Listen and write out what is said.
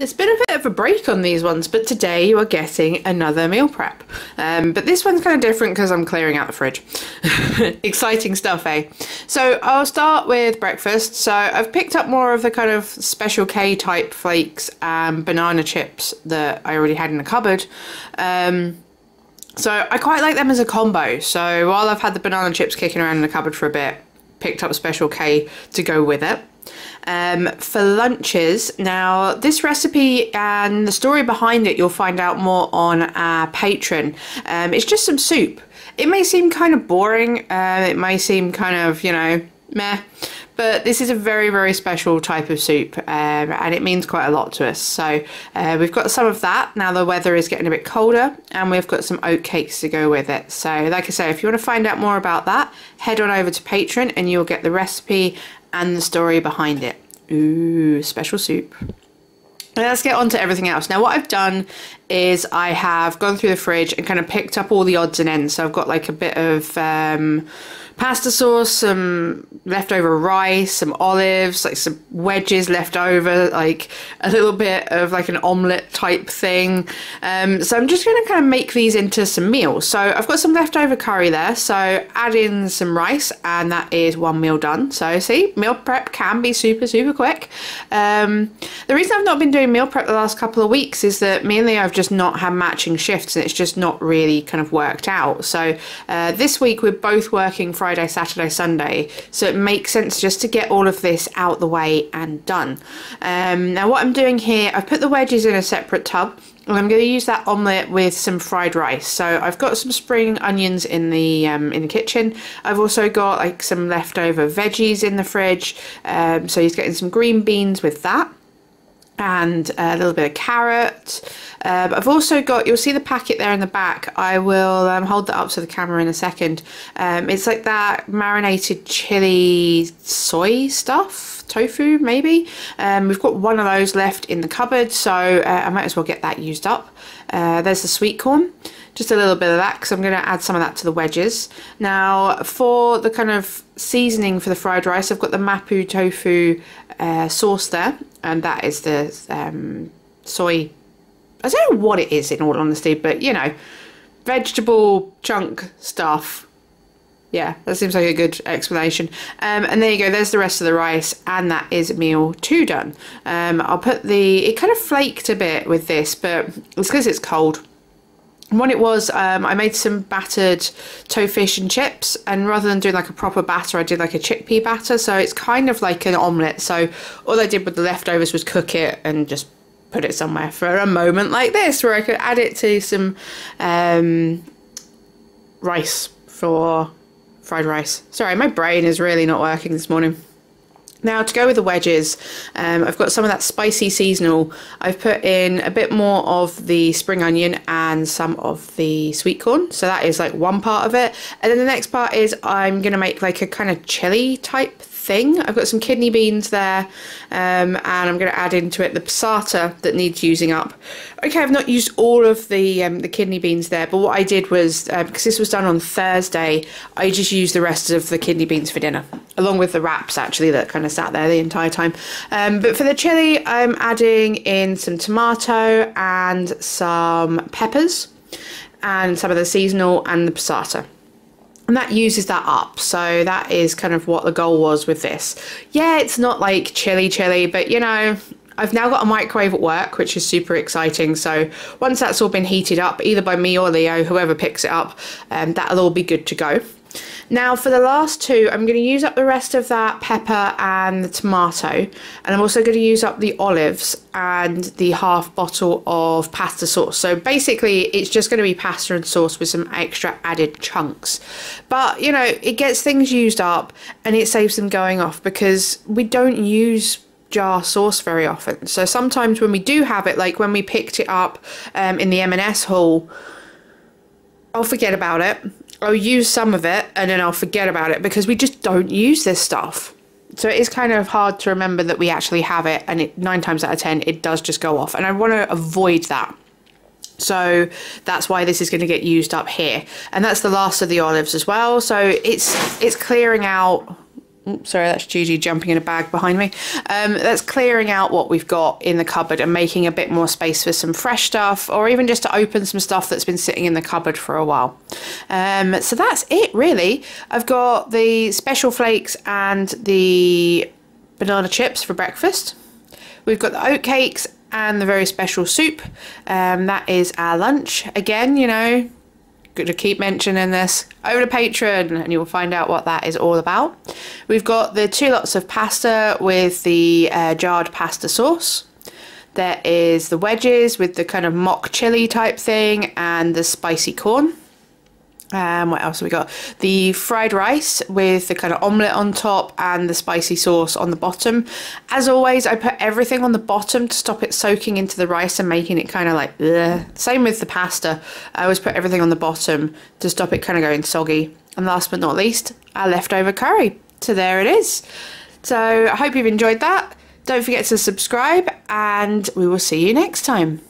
It's been a bit of a break on these ones, but today you are getting another meal prep. Um, but this one's kind of different because I'm clearing out the fridge. Exciting stuff, eh? So I'll start with breakfast. So I've picked up more of the kind of Special K type flakes and banana chips that I already had in the cupboard. Um, so I quite like them as a combo. So while I've had the banana chips kicking around in the cupboard for a bit, picked up Special K to go with it um, for lunches. Now, this recipe and the story behind it, you'll find out more on our Patreon. Um, it's just some soup. It may seem kind of boring, uh, it may seem kind of, you know, meh, but this is a very, very special type of soup um, and it means quite a lot to us. So, uh, we've got some of that. Now, the weather is getting a bit colder and we've got some oat cakes to go with it. So, like I say, if you want to find out more about that, head on over to Patreon and you'll get the recipe and the story behind it. Ooh, special soup. Let's get on to everything else. Now, what I've done is I have gone through the fridge and kind of picked up all the odds and ends. So I've got like a bit of um, pasta sauce, some leftover rice, some olives, like some wedges left over, like a little bit of like an omelette type thing. Um, so I'm just going to kind of make these into some meals. So I've got some leftover curry there. So add in some rice and that is one meal done. So see, meal prep can be super, super quick. Um, the reason I've not been doing meal prep the last couple of weeks is that mainly I've just not had matching shifts and it's just not really kind of worked out. So uh, this week we're both working Friday Friday, Saturday, Sunday. So it makes sense just to get all of this out the way and done. Um, now what I'm doing here, I've put the wedges in a separate tub. And I'm going to use that omelette with some fried rice. So I've got some spring onions in the um, in the kitchen. I've also got like some leftover veggies in the fridge. Um, so he's getting some green beans with that and a little bit of carrot. Um, I've also got, you'll see the packet there in the back. I will um, hold that up to the camera in a second. Um, it's like that marinated chili soy stuff, tofu maybe. Um, we've got one of those left in the cupboard, so uh, I might as well get that used up. Uh, there's the sweet corn just a little bit of that because I'm going to add some of that to the wedges. Now for the kind of seasoning for the fried rice, I've got the Mapo tofu uh, sauce there and that is the um, soy. I don't know what it is in all honesty, but you know, vegetable chunk stuff. Yeah, that seems like a good explanation. Um, and there you go, there's the rest of the rice, and that is meal two done. Um, I'll put the, it kind of flaked a bit with this, but it's because it's cold what it was, um, I made some battered tofu fish and chips, and rather than doing like a proper batter, I did like a chickpea batter. So it's kind of like an omelette. So all I did with the leftovers was cook it and just put it somewhere for a moment like this, where I could add it to some um, rice for fried rice. Sorry, my brain is really not working this morning. Now to go with the wedges, um, I've got some of that spicy seasonal. I've put in a bit more of the spring onion and some of the sweet corn. So that is like one part of it. And then the next part is I'm going to make like a kind of chili type thing. I've got some kidney beans there um, and I'm going to add into it the passata that needs using up. Okay, I've not used all of the um, the kidney beans there, but what I did was, uh, because this was done on Thursday, I just used the rest of the kidney beans for dinner, along with the wraps actually that kind of sat there the entire time. Um, but for the chili, I'm adding in some tomato and some peppers and some of the seasonal and the passata and that uses that up so that is kind of what the goal was with this yeah it's not like chili chili but you know I've now got a microwave at work, which is super exciting. So once that's all been heated up, either by me or Leo, whoever picks it up, um, that'll all be good to go. Now for the last two, I'm going to use up the rest of that pepper and the tomato. And I'm also going to use up the olives and the half bottle of pasta sauce. So basically it's just going to be pasta and sauce with some extra added chunks. But you know, it gets things used up and it saves them going off because we don't use jar sauce very often. So sometimes when we do have it, like when we picked it up um, in the M&S haul, I'll forget about it I'll use some of it and then I'll forget about it because we just don't use this stuff. So it is kind of hard to remember that we actually have it and it nine times out of ten it does just go off and I want to avoid that. So that's why this is going to get used up here. And that's the last of the olives as well. So it's it's clearing out sorry, that's Gigi jumping in a bag behind me. Um, that's clearing out what we've got in the cupboard and making a bit more space for some fresh stuff or even just to open some stuff that's been sitting in the cupboard for a while. Um, so that's it really. I've got the special flakes and the banana chips for breakfast. We've got the oat cakes and the very special soup. Um, that is our lunch. Again, you know, good to keep mentioning this over to Patreon and you'll find out what that is all about. We've got the two lots of pasta with the uh, jarred pasta sauce. There is the wedges with the kind of mock chili type thing and the spicy corn. Um, what else have we got? The fried rice with the kind of omelette on top and the spicy sauce on the bottom. As always, I put everything on the bottom to stop it soaking into the rice and making it kind of like ugh. Same with the pasta. I always put everything on the bottom to stop it kind of going soggy. And last but not least, our leftover curry. So there it is. So I hope you've enjoyed that. Don't forget to subscribe and we will see you next time.